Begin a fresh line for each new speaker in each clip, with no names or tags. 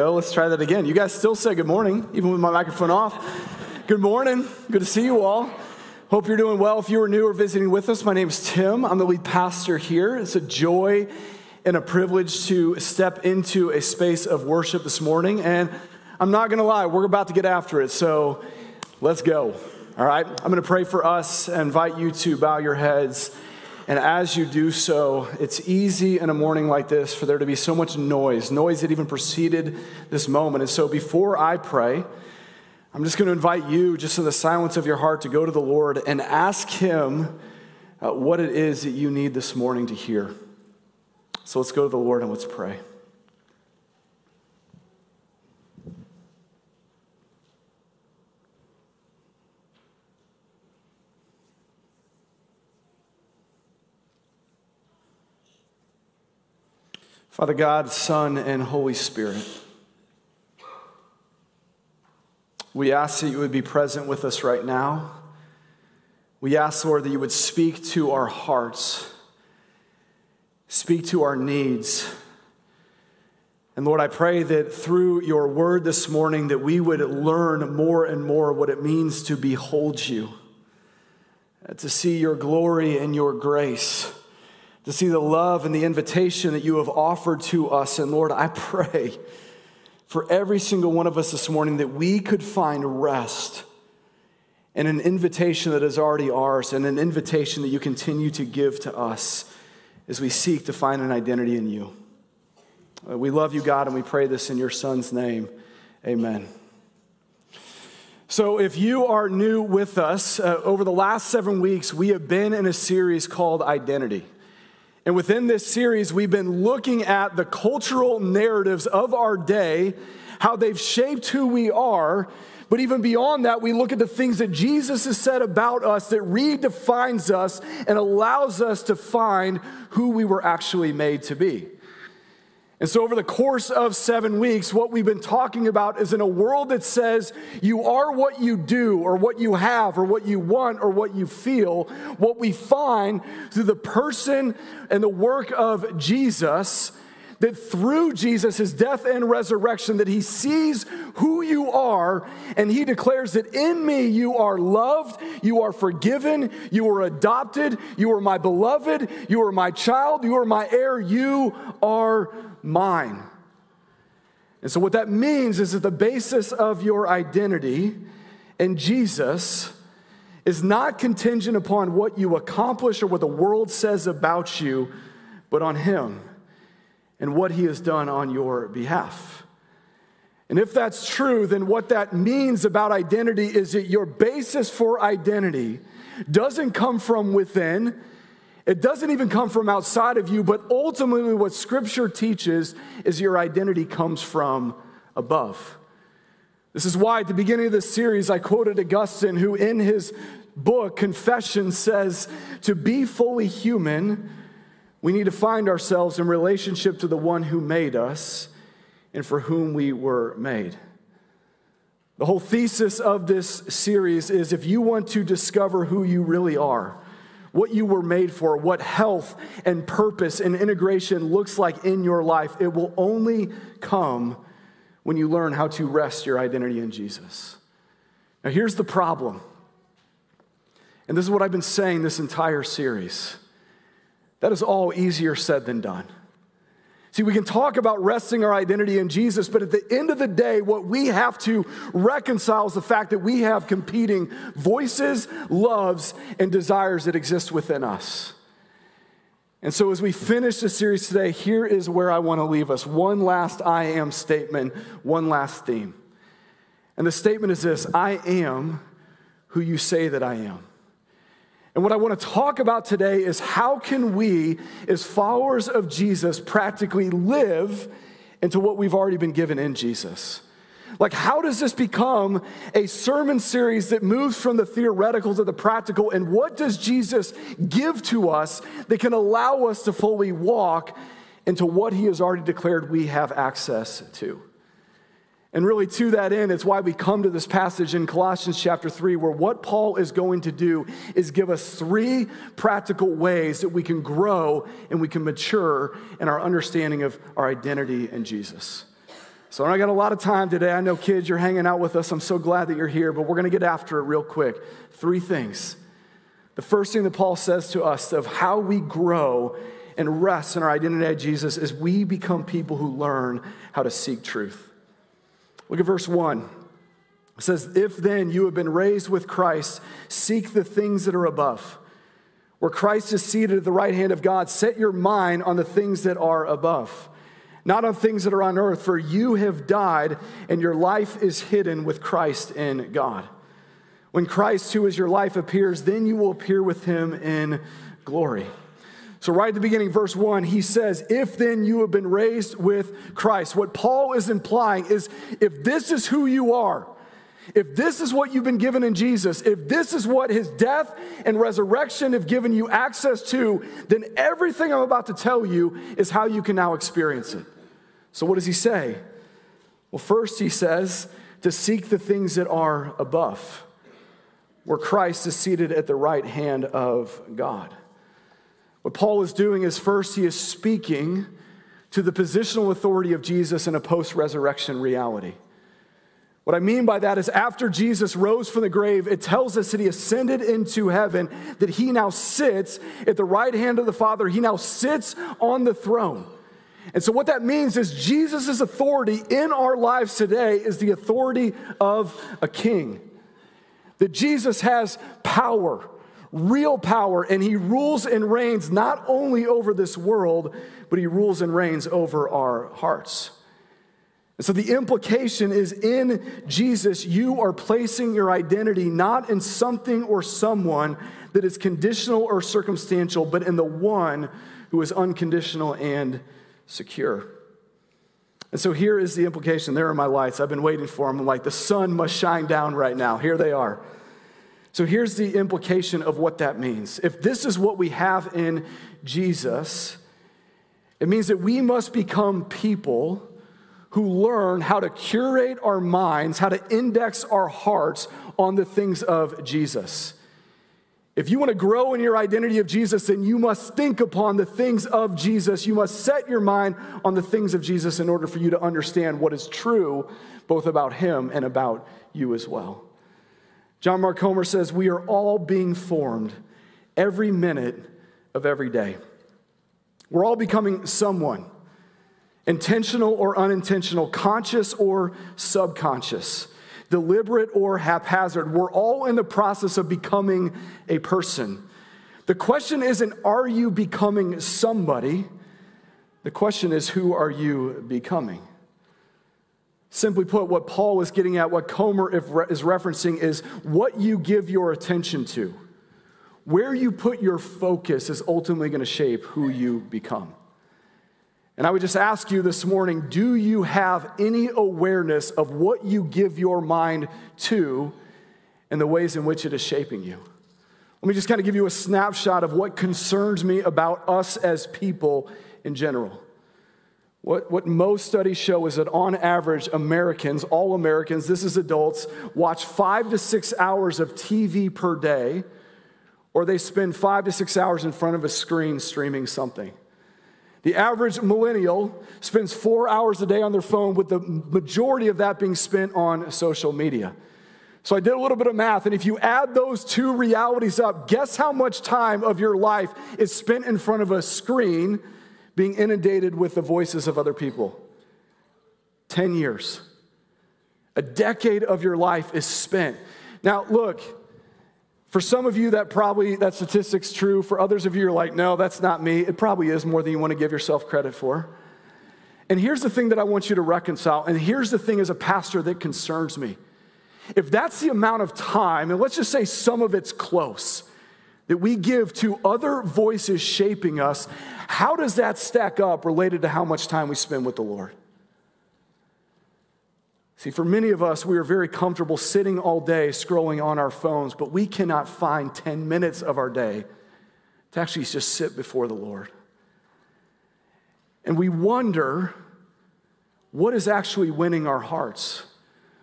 go. Let's try that again. You guys still say good morning, even with my microphone off. Good morning. Good to see you all. Hope you're doing well. If you are new or visiting with us, my name is Tim. I'm the lead pastor here. It's a joy and a privilege to step into a space of worship this morning. And I'm not going to lie, we're about to get after it. So let's go. All right. I'm going to pray for us and invite you to bow your heads. And as you do so, it's easy in a morning like this for there to be so much noise, noise that even preceded this moment. And so before I pray, I'm just going to invite you, just in the silence of your heart, to go to the Lord and ask Him uh, what it is that you need this morning to hear. So let's go to the Lord and let's pray. Father God, Son, and Holy Spirit, we ask that you would be present with us right now. We ask, Lord, that you would speak to our hearts, speak to our needs. And Lord, I pray that through your word this morning that we would learn more and more what it means to behold you, to see your glory and your grace to see the love and the invitation that you have offered to us. And Lord, I pray for every single one of us this morning that we could find rest and an invitation that is already ours and an invitation that you continue to give to us as we seek to find an identity in you. Uh, we love you, God, and we pray this in your Son's name. Amen. So, if you are new with us, uh, over the last seven weeks, we have been in a series called Identity. And within this series, we've been looking at the cultural narratives of our day, how they've shaped who we are. But even beyond that, we look at the things that Jesus has said about us that redefines us and allows us to find who we were actually made to be. And so, over the course of seven weeks, what we've been talking about is in a world that says you are what you do, or what you have, or what you want, or what you feel, what we find through the person and the work of Jesus that through Jesus, his death and resurrection, that he sees who you are and he declares that in me you are loved, you are forgiven, you are adopted, you are my beloved, you are my child, you are my heir, you are mine. And so, what that means is that the basis of your identity in Jesus is not contingent upon what you accomplish or what the world says about you, but on Him and what He has done on your behalf. And if that's true, then what that means about identity is that your basis for identity doesn't come from within, it doesn't even come from outside of you, but ultimately, what Scripture teaches is your identity comes from above. This is why at the beginning of this series, I quoted Augustine, who in his book, Confession, says, To be fully human, we need to find ourselves in relationship to the one who made us and for whom we were made. The whole thesis of this series is if you want to discover who you really are, what you were made for, what health and purpose and integration looks like in your life, it will only come when you learn how to rest your identity in Jesus. Now, here's the problem. And this is what I've been saying this entire series. That is all easier said than done. See, we can talk about resting our identity in Jesus, but at the end of the day, what we have to reconcile is the fact that we have competing voices, loves, and desires that exist within us. And so, as we finish the series today, here is where I want to leave us one last I am statement, one last theme. And the statement is this I am who you say that I am. And what I want to talk about today is how can we, as followers of Jesus, practically live into what we've already been given in Jesus? Like, how does this become a sermon series that moves from the theoretical to the practical? And what does Jesus give to us that can allow us to fully walk into what he has already declared we have access to? And really, to that end, it's why we come to this passage in Colossians chapter 3, where what Paul is going to do is give us three practical ways that we can grow and we can mature in our understanding of our identity in Jesus. So I got a lot of time today. I know kids, you're hanging out with us. I'm so glad that you're here, but we're going to get after it real quick. Three things. The first thing that Paul says to us of how we grow and rest in our identity at Jesus is we become people who learn how to seek truth. Look at verse 1. It says, If then you have been raised with Christ, seek the things that are above. Where Christ is seated at the right hand of God, set your mind on the things that are above not on things that are on earth, for you have died and your life is hidden with Christ in God. When Christ, who is your life, appears, then you will appear with him in glory. So, right at the beginning, verse 1, he says, If then you have been raised with Christ. What Paul is implying is if this is who you are, if this is what you've been given in Jesus, if this is what his death and resurrection have given you access to, then everything I'm about to tell you is how you can now experience it. So, what does he say? Well, first, he says to seek the things that are above, where Christ is seated at the right hand of God. What Paul is doing is first, he is speaking to the positional authority of Jesus in a post resurrection reality. What I mean by that is, after Jesus rose from the grave, it tells us that he ascended into heaven, that he now sits at the right hand of the Father. He now sits on the throne. And so, what that means is Jesus' authority in our lives today is the authority of a king. That Jesus has power, real power, and he rules and reigns not only over this world, but he rules and reigns over our hearts. And so, the implication is in Jesus, you are placing your identity not in something or someone that is conditional or circumstantial, but in the one who is unconditional and secure. And so here is the implication. There are my lights. I've been waiting for them. I'm like, the sun must shine down right now. Here they are. So here's the implication of what that means. If this is what we have in Jesus, it means that we must become people who learn how to curate our minds, how to index our hearts on the things of Jesus. If you want to grow in your identity of Jesus, then you must think upon the things of Jesus. You must set your mind on the things of Jesus in order for you to understand what is true, both about Him and about you as well. John Mark Comer says, We are all being formed every minute of every day. We're all becoming someone, intentional or unintentional, conscious or subconscious deliberate or haphazard. We're all in the process of becoming a person. The question isn't, are you becoming somebody? The question is, who are you becoming? Simply put, what Paul is getting at, what Comer is referencing, is what you give your attention to. Where you put your focus is ultimately going to shape who you become. And I would just ask you this morning do you have any awareness of what you give your mind to and the ways in which it is shaping you? Let me just kind of give you a snapshot of what concerns me about us as people in general. What, what most studies show is that on average, Americans, all Americans, this is adults, watch five to six hours of TV per day, or they spend five to six hours in front of a screen streaming something. The average millennial spends four hours a day on their phone, with the majority of that being spent on social media. So I did a little bit of math, and if you add those two realities up, guess how much time of your life is spent in front of a screen being inundated with the voices of other people? 10 years. A decade of your life is spent. Now, look, for some of you, that probably that statistic's true. For others of you, you're like, no, that's not me. It probably is more than you want to give yourself credit for. And here's the thing that I want you to reconcile, and here's the thing as a pastor that concerns me. If that's the amount of time, and let's just say some of it's close, that we give to other voices shaping us, how does that stack up related to how much time we spend with the Lord? See, for many of us, we are very comfortable sitting all day scrolling on our phones, but we cannot find 10 minutes of our day to actually just sit before the Lord. And we wonder what is actually winning our hearts?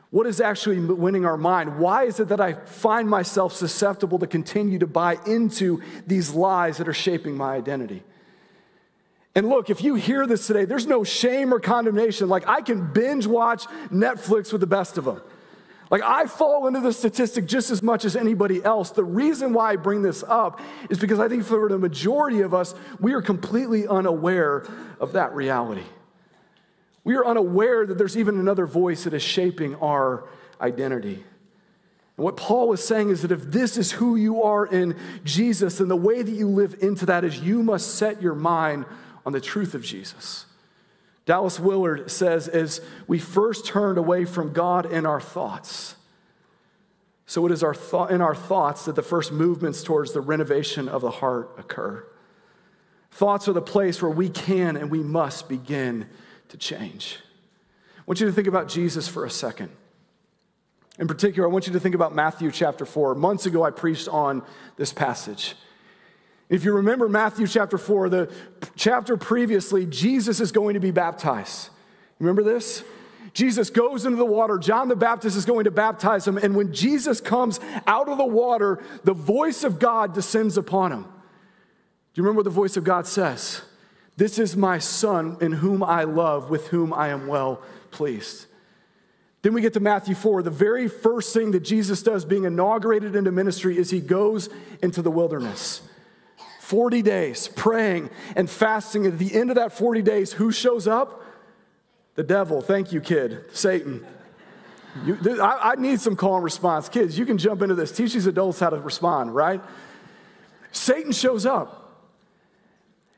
What is actually winning our mind? Why is it that I find myself susceptible to continue to buy into these lies that are shaping my identity? And look, if you hear this today, there's no shame or condemnation. Like, I can binge watch Netflix with the best of them. Like, I fall into the statistic just as much as anybody else. The reason why I bring this up is because I think for the majority of us, we are completely unaware of that reality. We are unaware that there's even another voice that is shaping our identity. And what Paul is saying is that if this is who you are in Jesus, then the way that you live into that is you must set your mind on the truth of Jesus. Dallas Willard says, as we first turned away from God in our thoughts, so it is our thought, in our thoughts that the first movements towards the renovation of the heart occur. Thoughts are the place where we can and we must begin to change. I want you to think about Jesus for a second. In particular, I want you to think about Matthew chapter 4. Months ago, I preached on this passage. If you remember Matthew chapter 4, the chapter previously, Jesus is going to be baptized. Remember this? Jesus goes into the water. John the Baptist is going to baptize him. And when Jesus comes out of the water, the voice of God descends upon him. Do you remember what the voice of God says? This is my son in whom I love, with whom I am well pleased. Then we get to Matthew 4. The very first thing that Jesus does being inaugurated into ministry is he goes into the wilderness. 40 days praying and fasting. At the end of that 40 days, who shows up? The devil. Thank you, kid. Satan. You, I, I, need some call and response. Kids, you can jump into this. Teach these adults how to respond, right? Satan shows up.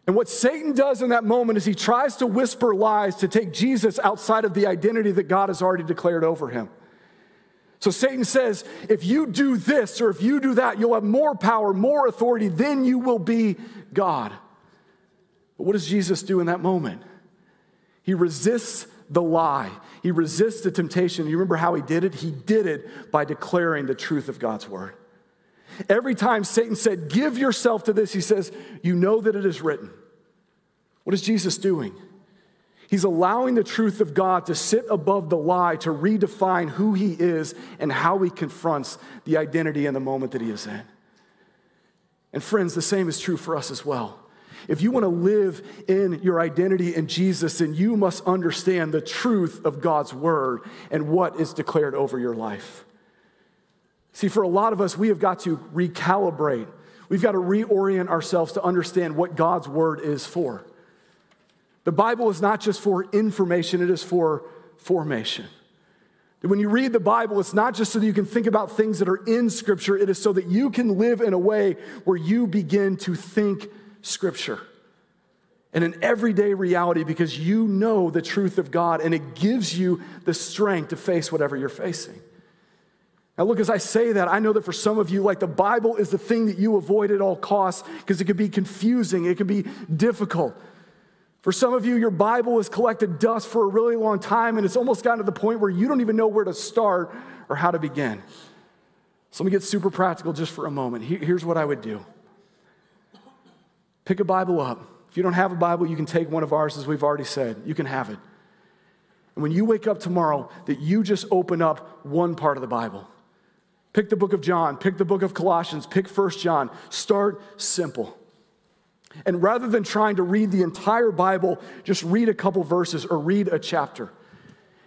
And what Satan does in that moment is he tries to whisper lies to take Jesus outside of the identity that God has already declared over him. So Satan says, if you do this or if you do that, you'll have more power, more authority, then you will be God. But what does Jesus do in that moment? He resists the lie, he resists the temptation. You remember how he did it? He did it by declaring the truth of God's word. Every time Satan said, Give yourself to this, he says, You know that it is written. What is Jesus doing? He's allowing the truth of God to sit above the lie, to redefine who he is and how he confronts the identity and the moment that he is in. And friends, the same is true for us as well. If you want to live in your identity in Jesus, then you must understand the truth of God's word and what is declared over your life. See, for a lot of us, we have got to recalibrate. We've got to reorient ourselves to understand what God's word is for. The Bible is not just for information, it is for formation. When you read the Bible, it's not just so that you can think about things that are in Scripture, it is so that you can live in a way where you begin to think Scripture and an everyday reality because you know the truth of God and it gives you the strength to face whatever you're facing. Now, look, as I say that, I know that for some of you, like the Bible is the thing that you avoid at all costs because it can be confusing, it can be difficult. For some of you, your Bible has collected dust for a really long time, and it's almost gotten to the point where you don't even know where to start or how to begin. So let me get super practical just for a moment. Here's what I would do pick a Bible up. If you don't have a Bible, you can take one of ours, as we've already said. You can have it. And when you wake up tomorrow, that you just open up one part of the Bible. Pick the book of John, pick the book of Colossians, pick First John. Start simple. And rather than trying to read the entire Bible, just read a couple verses or read a chapter.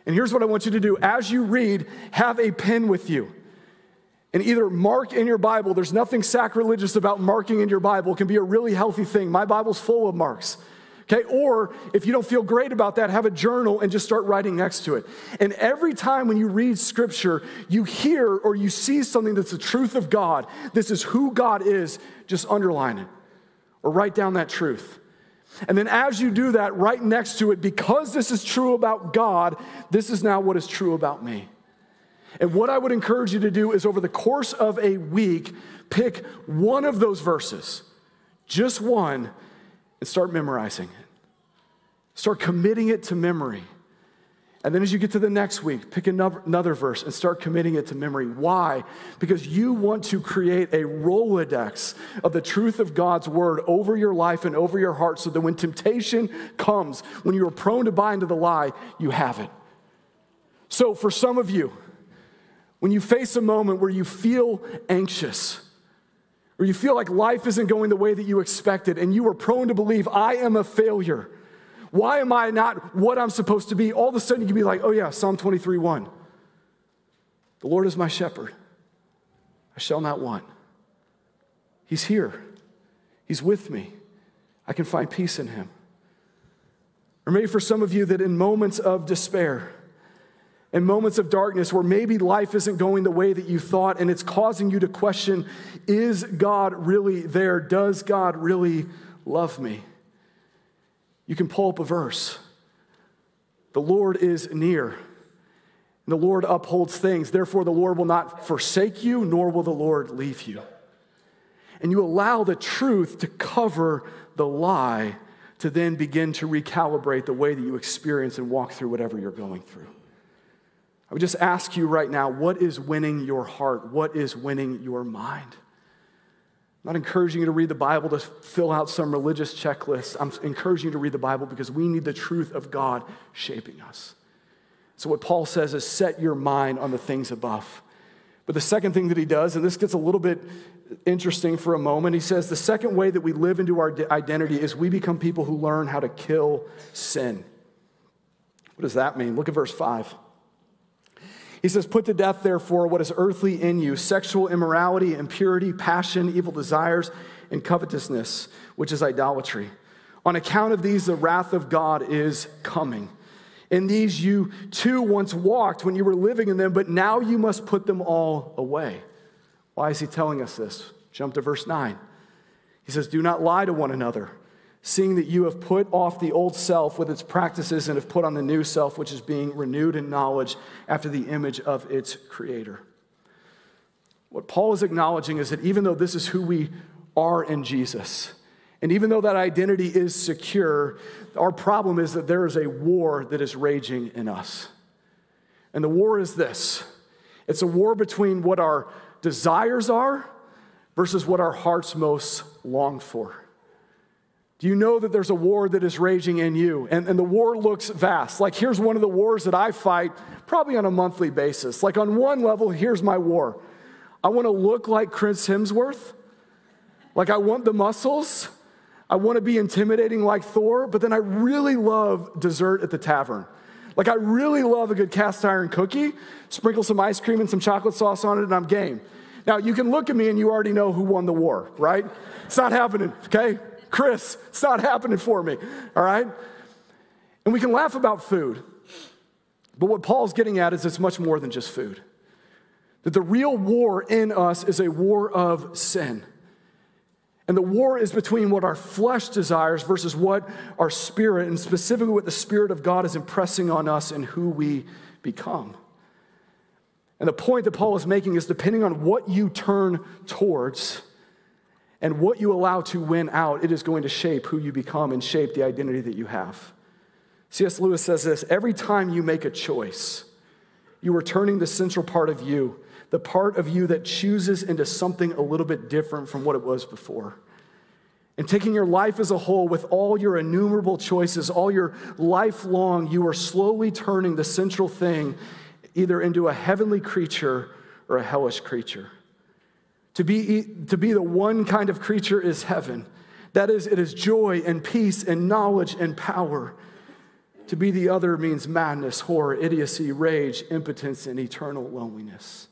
And here's what I want you to do as you read, have a pen with you. And either mark in your Bible, there's nothing sacrilegious about marking in your Bible, it can be a really healthy thing. My Bible's full of marks. Okay, or if you don't feel great about that, have a journal and just start writing next to it. And every time when you read scripture, you hear or you see something that's the truth of God, this is who God is, just underline it or write down that truth. And then as you do that, right next to it, because this is true about God, this is now what is true about me. And what I would encourage you to do is over the course of a week, pick one of those verses, just one, and start memorizing it. Start committing it to memory. And then as you get to the next week, pick another verse and start committing it to memory. Why? Because you want to create a Rolodex of the truth of God's word over your life and over your heart so that when temptation comes, when you are prone to buy into the lie, you have it. So for some of you, when you face a moment where you feel anxious, or you feel like life isn't going the way that you expected, and you are prone to believe, I am a failure. Why am I not what I'm supposed to be? All of a sudden, you can be like, oh, yeah, Psalm 23 1. The Lord is my shepherd, I shall not want. He's here, He's with me. I can find peace in Him. Or maybe for some of you that in moments of despair, in moments of darkness where maybe life isn't going the way that you thought and it's causing you to question is God really there? Does God really love me? You can pull up a verse. The Lord is near. The Lord upholds things. Therefore, the Lord will not forsake you, nor will the Lord leave you. And you allow the truth to cover the lie to then begin to recalibrate the way that you experience and walk through whatever you're going through. I would just ask you right now what is winning your heart? What is winning your mind? I'm not encouraging you to read the Bible to fill out some religious checklist. I'm encouraging you to read the Bible because we need the truth of God shaping us. So, what Paul says is set your mind on the things above. But the second thing that he does, and this gets a little bit interesting for a moment, he says the second way that we live into our identity is we become people who learn how to kill sin. What does that mean? Look at verse 5. He says, Put to death, therefore, what is earthly in you sexual immorality, impurity, passion, evil desires, and covetousness, which is idolatry. On account of these, the wrath of God is coming. In these you too once walked when you were living in them, but now you must put them all away. Why is he telling us this? Jump to verse 9. He says, Do not lie to one another seeing that you have put off the old self with its practices and have put on the new self, which is being renewed in knowledge after the image of its creator. What Paul is acknowledging is that even though this is who we are in Jesus, and even though that identity is secure, our problem is that there is a war that is raging in us. And the war is this it's a war between what our desires are versus what our hearts most long for. Do you know that there's a war that is raging in you? And, and the war looks vast. Like, here's one of the wars that I fight probably on a monthly basis. Like, on one level, here's my war I want to look like Chris Hemsworth. Like, I want the muscles. I want to be intimidating like Thor, but then I really love dessert at the tavern. Like, I really love a good cast iron cookie, sprinkle some ice cream and some chocolate sauce on it, and I'm game. Now, you can look at me and you already know who won the war, right? It's not happening, okay? Chris, it's not happening for me, all right? And we can laugh about food, but what Paul's getting at is it's much more than just food. That the real war in us is a war of sin. And the war is between what our flesh desires versus what our spirit, and specifically what the Spirit of God is impressing on us and who we become. And the point that Paul is making is depending on what you turn towards, and what you allow to win out, it is going to shape who you become and shape the identity that you have. C.S. Lewis says this every time you make a choice, you are turning the central part of you, the part of you that chooses into something a little bit different from what it was before. And taking your life as a whole with all your innumerable choices, all your lifelong, you are slowly turning the central thing either into a heavenly creature or a hellish creature. To be, to be the one kind of creature is heaven. That is, it is joy and peace and knowledge and power. To be the other means madness, horror, idiocy, rage, impotence, and eternal loneliness.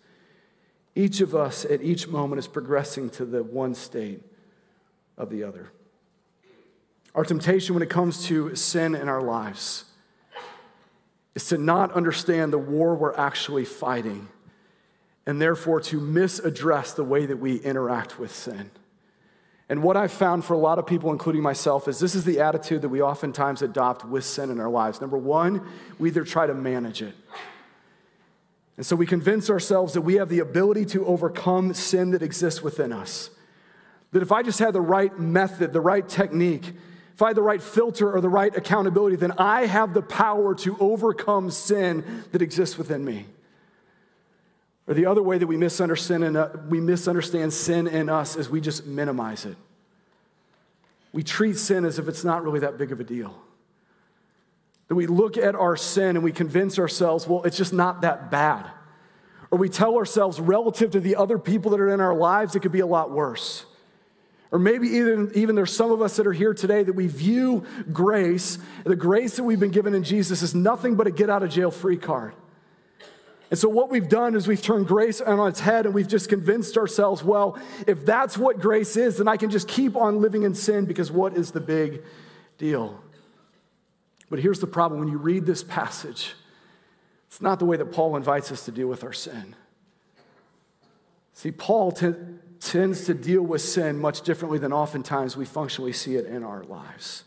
Each of us at each moment is progressing to the one state of the other. Our temptation when it comes to sin in our lives is to not understand the war we're actually fighting and therefore to misaddress the way that we interact with sin. And what I've found for a lot of people, including myself, is this is the attitude that we oftentimes adopt with sin in our lives. Number one, we either try to manage it. And so we convince ourselves that we have the ability to overcome sin that exists within us. That if I just had the right method, the right technique, if I had the right filter or the right accountability, then I have the power to overcome sin that exists within me. Or the other way that we misunderstand, uh, we misunderstand sin in us is we just minimize it. We treat sin as if it's not really that big of a deal. That we look at our sin and we convince ourselves, well, it's just not that bad. Or we tell ourselves, relative to the other people that are in our lives, it could be a lot worse. Or maybe even, even there's some of us that are here today that we view grace, the grace that we've been given in Jesus, as nothing but a get out of jail free card. And so, what we've done is we've turned grace on its head and we've just convinced ourselves, well, if that's what grace is, then I can just keep on living in sin because what is the big deal? But here's the problem when you read this passage, it's not the way that Paul invites us to deal with our sin. See, Paul t- tends to deal with sin much differently than oftentimes we functionally see it in our lives.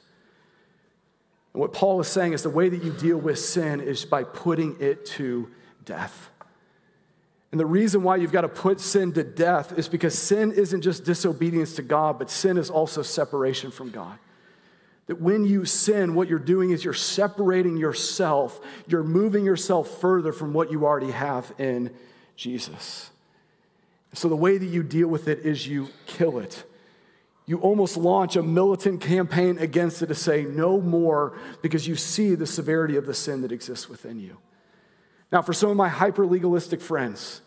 And what Paul is saying is the way that you deal with sin is by putting it to death. And the reason why you've got to put sin to death is because sin isn't just disobedience to God, but sin is also separation from God. That when you sin, what you're doing is you're separating yourself, you're moving yourself further from what you already have in Jesus. So the way that you deal with it is you kill it. You almost launch a militant campaign against it to say no more because you see the severity of the sin that exists within you. Now, for some of my hyper legalistic friends,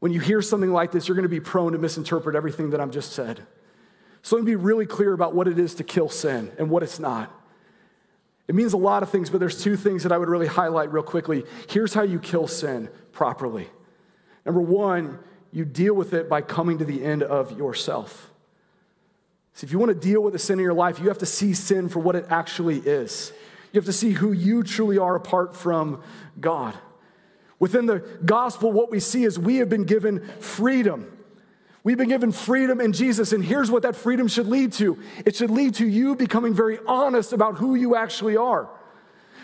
when you hear something like this, you're going to be prone to misinterpret everything that I've just said. So let me be really clear about what it is to kill sin and what it's not. It means a lot of things, but there's two things that I would really highlight real quickly. Here's how you kill sin properly. Number one, you deal with it by coming to the end of yourself. So if you want to deal with the sin in your life, you have to see sin for what it actually is. You have to see who you truly are apart from God. Within the gospel, what we see is we have been given freedom. We've been given freedom in Jesus, and here's what that freedom should lead to it should lead to you becoming very honest about who you actually are.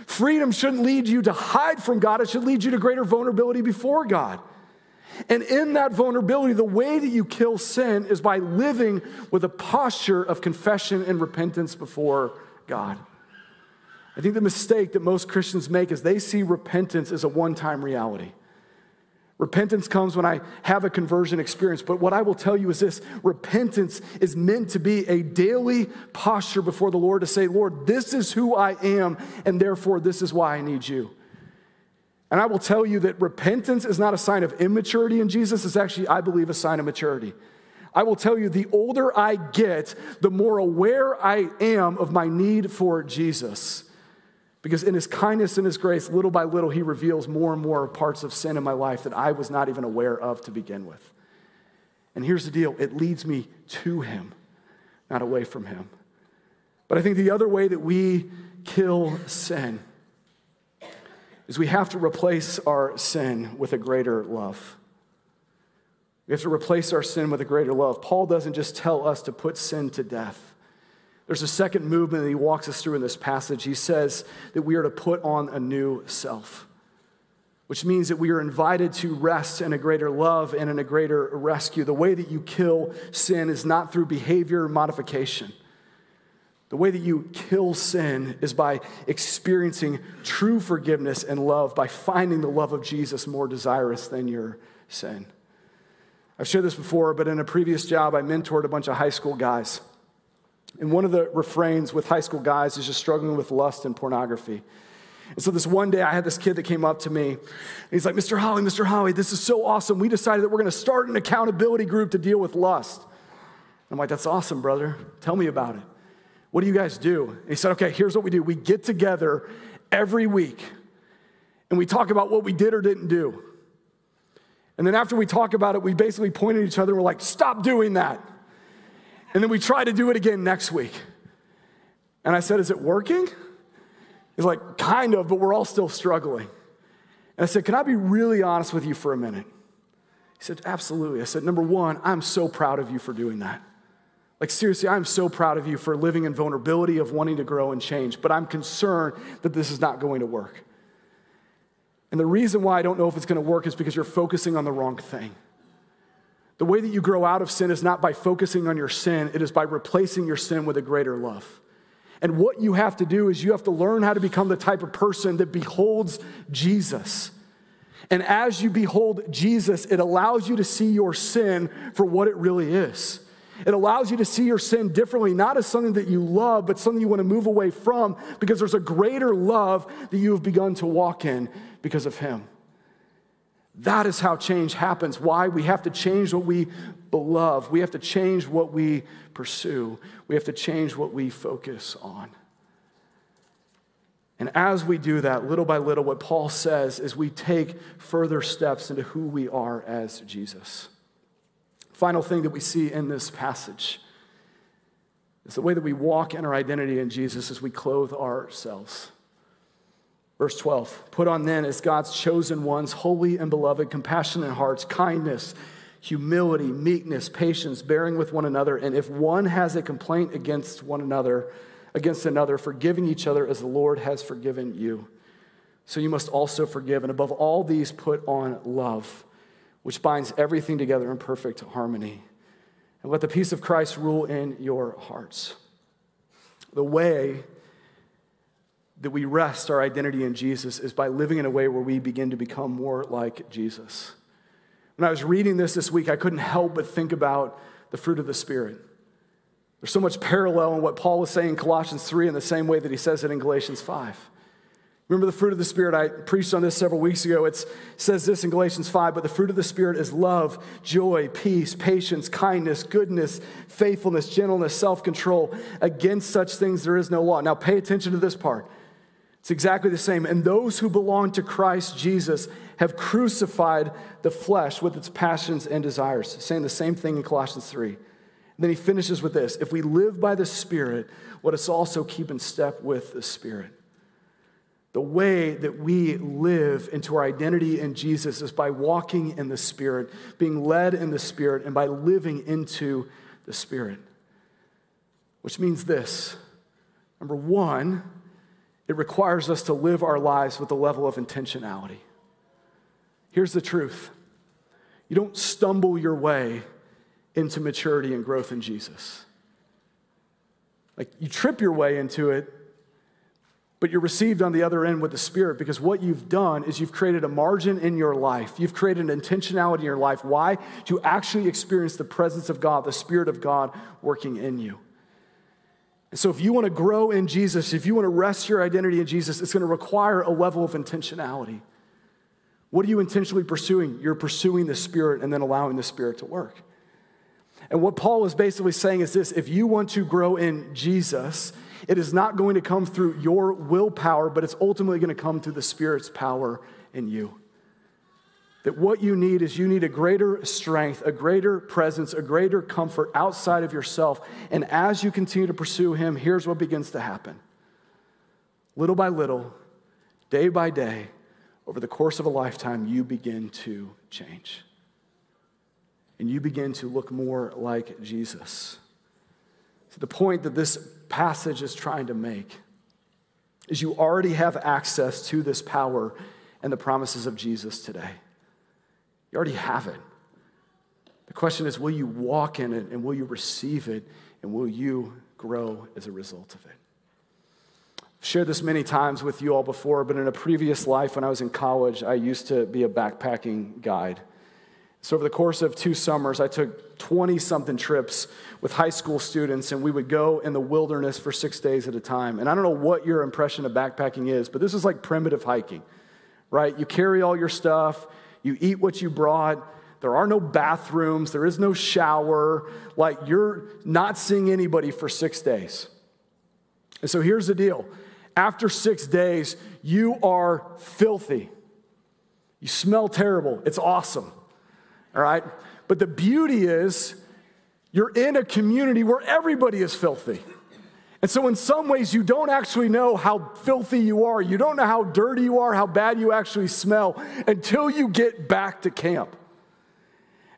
Freedom shouldn't lead you to hide from God, it should lead you to greater vulnerability before God. And in that vulnerability, the way that you kill sin is by living with a posture of confession and repentance before God. I think the mistake that most Christians make is they see repentance as a one time reality. Repentance comes when I have a conversion experience. But what I will tell you is this repentance is meant to be a daily posture before the Lord to say, Lord, this is who I am, and therefore this is why I need you. And I will tell you that repentance is not a sign of immaturity in Jesus, it's actually, I believe, a sign of maturity. I will tell you, the older I get, the more aware I am of my need for Jesus. Because in his kindness and his grace, little by little, he reveals more and more parts of sin in my life that I was not even aware of to begin with. And here's the deal it leads me to him, not away from him. But I think the other way that we kill sin is we have to replace our sin with a greater love. We have to replace our sin with a greater love. Paul doesn't just tell us to put sin to death. There's a second movement that he walks us through in this passage. He says that we are to put on a new self, which means that we are invited to rest in a greater love and in a greater rescue. The way that you kill sin is not through behavior modification. The way that you kill sin is by experiencing true forgiveness and love, by finding the love of Jesus more desirous than your sin. I've shared this before, but in a previous job, I mentored a bunch of high school guys. And one of the refrains with high school guys is just struggling with lust and pornography. And so this one day, I had this kid that came up to me. And he's like, Mr. Holley, Mr. Holley, this is so awesome. We decided that we're going to start an accountability group to deal with lust. I'm like, that's awesome, brother. Tell me about it. What do you guys do? And he said, okay, here's what we do. We get together every week and we talk about what we did or didn't do. And then after we talk about it, we basically point at each other and we're like, stop doing that. And then we try to do it again next week. And I said, Is it working? He's like, Kind of, but we're all still struggling. And I said, Can I be really honest with you for a minute? He said, Absolutely. I said, Number one, I'm so proud of you for doing that. Like, seriously, I'm so proud of you for living in vulnerability of wanting to grow and change, but I'm concerned that this is not going to work. And the reason why I don't know if it's going to work is because you're focusing on the wrong thing. The way that you grow out of sin is not by focusing on your sin, it is by replacing your sin with a greater love. And what you have to do is you have to learn how to become the type of person that beholds Jesus. And as you behold Jesus, it allows you to see your sin for what it really is. It allows you to see your sin differently, not as something that you love, but something you want to move away from because there's a greater love that you have begun to walk in because of Him. That is how change happens. Why? We have to change what we love. We have to change what we pursue. We have to change what we focus on. And as we do that, little by little, what Paul says is we take further steps into who we are as Jesus. Final thing that we see in this passage is the way that we walk in our identity in Jesus as we clothe ourselves. Verse 12 Put on then as God's chosen ones, holy and beloved, compassionate hearts, kindness, humility, meekness, patience, bearing with one another. And if one has a complaint against one another, against another, forgiving each other as the Lord has forgiven you. So you must also forgive. And above all these, put on love, which binds everything together in perfect harmony. And let the peace of Christ rule in your hearts. The way that we rest our identity in Jesus is by living in a way where we begin to become more like Jesus. When I was reading this this week, I couldn't help but think about the fruit of the Spirit. There's so much parallel in what Paul was saying in Colossians 3 in the same way that he says it in Galatians 5. Remember the fruit of the Spirit? I preached on this several weeks ago. It says this in Galatians 5 but the fruit of the Spirit is love, joy, peace, patience, kindness, goodness, faithfulness, gentleness, self control. Against such things there is no law. Now pay attention to this part. It's exactly the same. And those who belong to Christ Jesus have crucified the flesh with its passions and desires. Saying the same thing in Colossians 3. And then he finishes with this If we live by the Spirit, let us also keep in step with the Spirit. The way that we live into our identity in Jesus is by walking in the Spirit, being led in the Spirit, and by living into the Spirit. Which means this number one, it requires us to live our lives with a level of intentionality. Here's the truth you don't stumble your way into maturity and growth in Jesus. Like you trip your way into it, but you're received on the other end with the Spirit because what you've done is you've created a margin in your life. You've created an intentionality in your life. Why? To actually experience the presence of God, the Spirit of God working in you. So, if you want to grow in Jesus, if you want to rest your identity in Jesus, it's going to require a level of intentionality. What are you intentionally pursuing? You're pursuing the Spirit and then allowing the Spirit to work. And what Paul is basically saying is this if you want to grow in Jesus, it is not going to come through your willpower, but it's ultimately going to come through the Spirit's power in you. That what you need is you need a greater strength, a greater presence, a greater comfort outside of yourself. And as you continue to pursue Him, here's what begins to happen. Little by little, day by day, over the course of a lifetime, you begin to change. And you begin to look more like Jesus. So the point that this passage is trying to make is you already have access to this power and the promises of Jesus today. You already have it. The question is will you walk in it and will you receive it and will you grow as a result of it? I've shared this many times with you all before, but in a previous life when I was in college, I used to be a backpacking guide. So, over the course of two summers, I took 20 something trips with high school students, and we would go in the wilderness for six days at a time. And I don't know what your impression of backpacking is, but this is like primitive hiking, right? You carry all your stuff, you eat what you brought. There are no bathrooms. There is no shower. Like you're not seeing anybody for six days. And so here's the deal after six days, you are filthy. You smell terrible. It's awesome. All right? But the beauty is, you're in a community where everybody is filthy. And so, in some ways, you don't actually know how filthy you are. You don't know how dirty you are, how bad you actually smell until you get back to camp.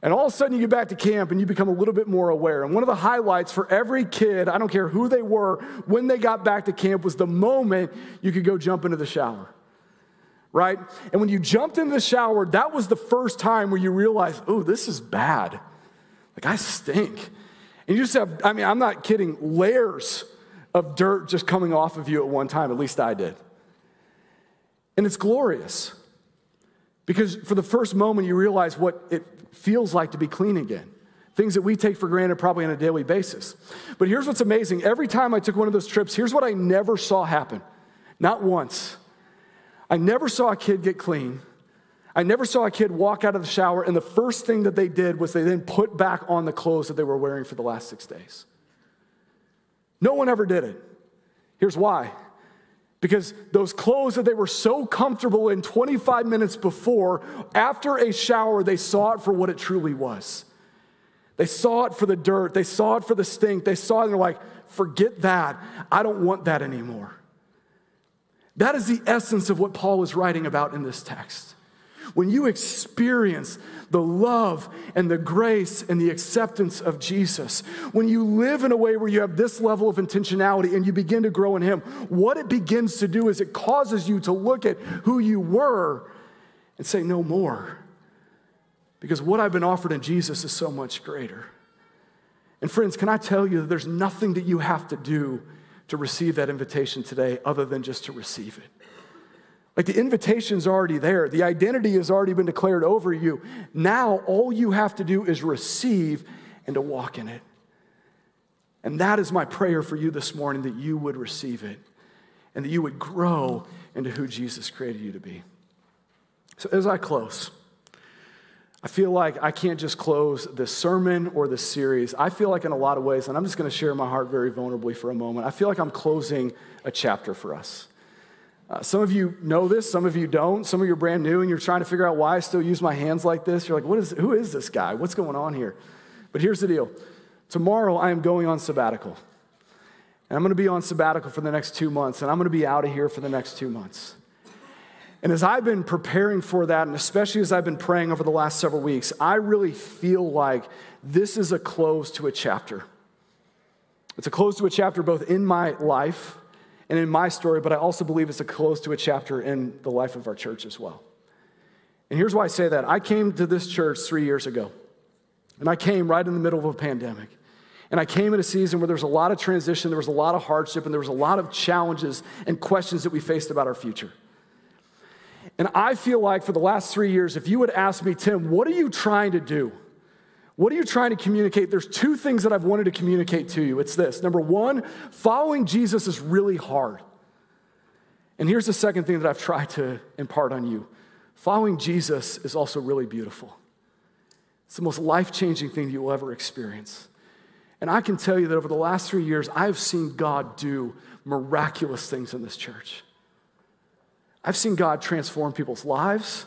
And all of a sudden, you get back to camp and you become a little bit more aware. And one of the highlights for every kid, I don't care who they were, when they got back to camp was the moment you could go jump into the shower. Right? And when you jumped into the shower, that was the first time where you realized, oh, this is bad. Like, I stink. And you just have, I mean, I'm not kidding, layers of dirt just coming off of you at one time. At least I did. And it's glorious because for the first moment, you realize what it feels like to be clean again. Things that we take for granted probably on a daily basis. But here's what's amazing every time I took one of those trips, here's what I never saw happen. Not once. I never saw a kid get clean. I never saw a kid walk out of the shower and the first thing that they did was they then put back on the clothes that they were wearing for the last six days. No one ever did it. Here's why because those clothes that they were so comfortable in 25 minutes before, after a shower, they saw it for what it truly was. They saw it for the dirt, they saw it for the stink, they saw it and they're like, forget that. I don't want that anymore. That is the essence of what Paul is writing about in this text. When you experience the love and the grace and the acceptance of Jesus, when you live in a way where you have this level of intentionality and you begin to grow in Him, what it begins to do is it causes you to look at who you were and say, No more. Because what I've been offered in Jesus is so much greater. And friends, can I tell you that there's nothing that you have to do to receive that invitation today other than just to receive it? Like the invitation's already there, the identity has already been declared over you. Now, all you have to do is receive and to walk in it. And that is my prayer for you this morning that you would receive it and that you would grow into who Jesus created you to be. So, as I close, I feel like I can't just close this sermon or this series. I feel like, in a lot of ways, and I'm just going to share my heart very vulnerably for a moment, I feel like I'm closing a chapter for us. Uh, some of you know this, some of you don't. Some of you are brand new and you're trying to figure out why I still use my hands like this. You're like, what is, who is this guy? What's going on here? But here's the deal tomorrow I am going on sabbatical. And I'm going to be on sabbatical for the next two months, and I'm going to be out of here for the next two months. And as I've been preparing for that, and especially as I've been praying over the last several weeks, I really feel like this is a close to a chapter. It's a close to a chapter both in my life and in my story, but I also believe it's a close to a chapter in the life of our church as well. And here's why I say that. I came to this church three years ago, and I came right in the middle of a pandemic. And I came in a season where there was a lot of transition, there was a lot of hardship, and there was a lot of challenges and questions that we faced about our future. And I feel like for the last three years, if you would ask me, Tim, what are you trying to do? What are you trying to communicate? There's two things that I've wanted to communicate to you. It's this number one, following Jesus is really hard. And here's the second thing that I've tried to impart on you following Jesus is also really beautiful. It's the most life changing thing you will ever experience. And I can tell you that over the last three years, I've seen God do miraculous things in this church. I've seen God transform people's lives.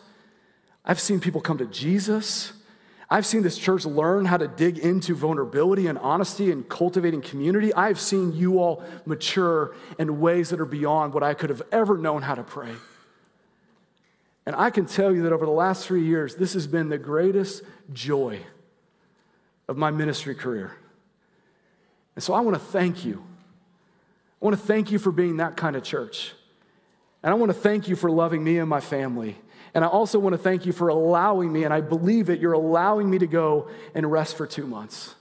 I've seen people come to Jesus. I've seen this church learn how to dig into vulnerability and honesty and cultivating community. I've seen you all mature in ways that are beyond what I could have ever known how to pray. And I can tell you that over the last three years, this has been the greatest joy of my ministry career. And so I want to thank you. I want to thank you for being that kind of church. And I want to thank you for loving me and my family. And I also want to thank you for allowing me, and I believe it, you're allowing me to go and rest for two months.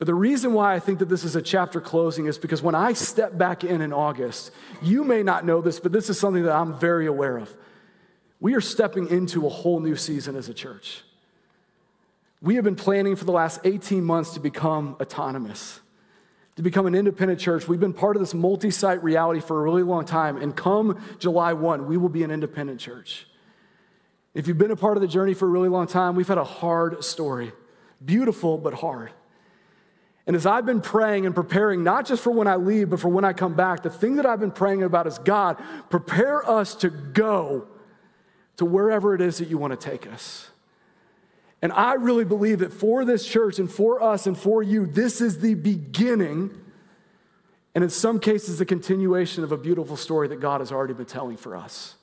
But the reason why I think that this is a chapter closing is because when I step back in in August, you may not know this, but this is something that I'm very aware of. We are stepping into a whole new season as a church. We have been planning for the last 18 months to become autonomous, to become an independent church. We've been part of this multi site reality for a really long time. And come July 1, we will be an independent church. If you've been a part of the journey for a really long time, we've had a hard story. Beautiful, but hard. And as I've been praying and preparing, not just for when I leave, but for when I come back, the thing that I've been praying about is God, prepare us to go to wherever it is that you want to take us. And I really believe that for this church and for us and for you, this is the beginning, and in some cases, the continuation of a beautiful story that God has already been telling for us.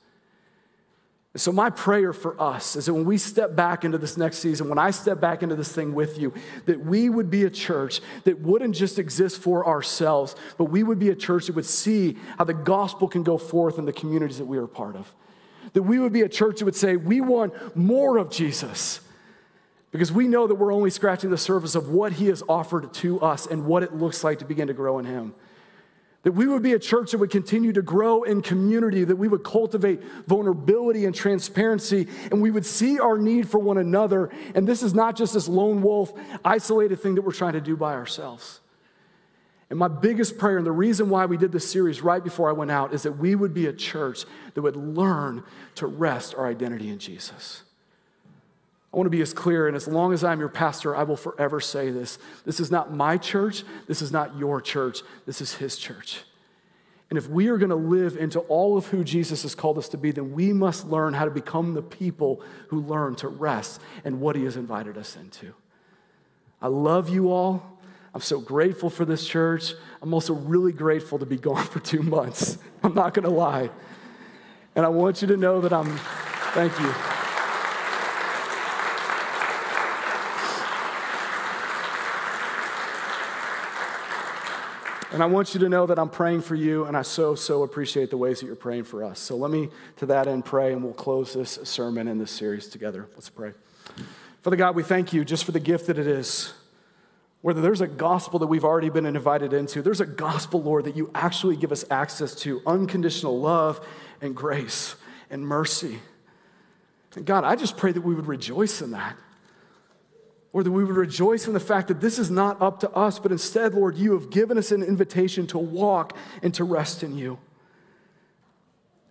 So, my prayer for us is that when we step back into this next season, when I step back into this thing with you, that we would be a church that wouldn't just exist for ourselves, but we would be a church that would see how the gospel can go forth in the communities that we are a part of. That we would be a church that would say, we want more of Jesus. Because we know that we're only scratching the surface of what he has offered to us and what it looks like to begin to grow in him. That we would be a church that would continue to grow in community, that we would cultivate vulnerability and transparency, and we would see our need for one another. And this is not just this lone wolf, isolated thing that we're trying to do by ourselves. And my biggest prayer, and the reason why we did this series right before I went out, is that we would be a church that would learn to rest our identity in Jesus. I want to be as clear, and as long as I'm your pastor, I will forever say this. This is not my church. This is not your church. This is his church. And if we are going to live into all of who Jesus has called us to be, then we must learn how to become the people who learn to rest and what he has invited us into. I love you all. I'm so grateful for this church. I'm also really grateful to be gone for two months. I'm not going to lie. And I want you to know that I'm, thank you. And I want you to know that I'm praying for you, and I so, so appreciate the ways that you're praying for us. So let me, to that end, pray, and we'll close this sermon in this series together. Let's pray. Father God, we thank you just for the gift that it is whether there's a gospel that we've already been invited into, there's a gospel, Lord, that you actually give us access to unconditional love and grace and mercy. And God, I just pray that we would rejoice in that. Or that we would rejoice in the fact that this is not up to us, but instead, Lord, you have given us an invitation to walk and to rest in you.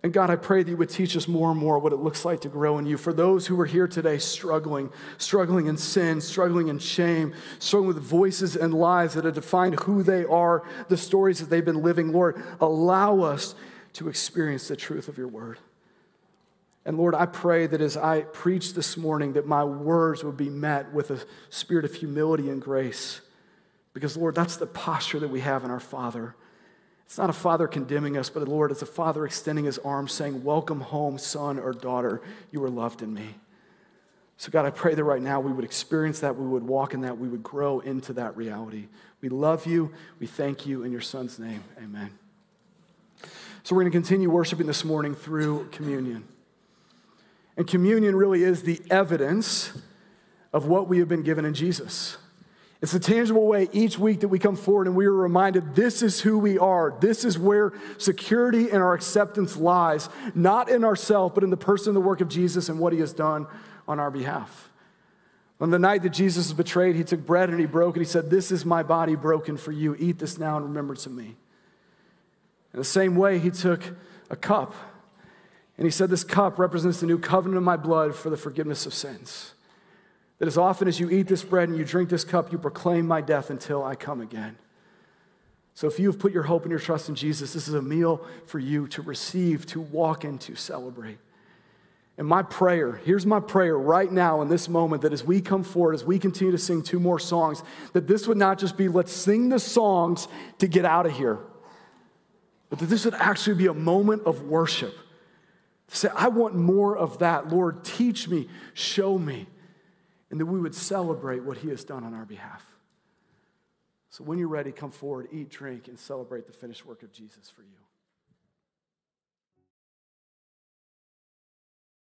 And God, I pray that you would teach us more and more what it looks like to grow in you. For those who are here today struggling, struggling in sin, struggling in shame, struggling with voices and lies that have defined who they are, the stories that they've been living, Lord, allow us to experience the truth of your word. And Lord, I pray that as I preach this morning, that my words would be met with a spirit of humility and grace. Because, Lord, that's the posture that we have in our Father. It's not a father condemning us, but Lord, it's a father extending his arms saying, Welcome home, son or daughter. You are loved in me. So, God, I pray that right now we would experience that, we would walk in that, we would grow into that reality. We love you. We thank you in your son's name. Amen. So, we're going to continue worshiping this morning through communion. And communion really is the evidence of what we have been given in Jesus. It's a tangible way each week that we come forward and we are reminded this is who we are. This is where security and our acceptance lies, not in ourselves, but in the person and the work of Jesus and what he has done on our behalf. On the night that Jesus was betrayed, he took bread and he broke it. He said, This is my body broken for you. Eat this now in remembrance of me. In the same way, he took a cup and he said, This cup represents the new covenant of my blood for the forgiveness of sins. That as often as you eat this bread and you drink this cup, you proclaim my death until I come again. So if you have put your hope and your trust in Jesus, this is a meal for you to receive, to walk in, to celebrate. And my prayer, here's my prayer right now in this moment that as we come forward, as we continue to sing two more songs, that this would not just be let's sing the songs to get out of here, but that this would actually be a moment of worship. Say, I want more of that. Lord, teach me, show me and that we would celebrate what He has done on our behalf. So when you're ready, come forward, eat, drink, and celebrate the finished work of Jesus for you.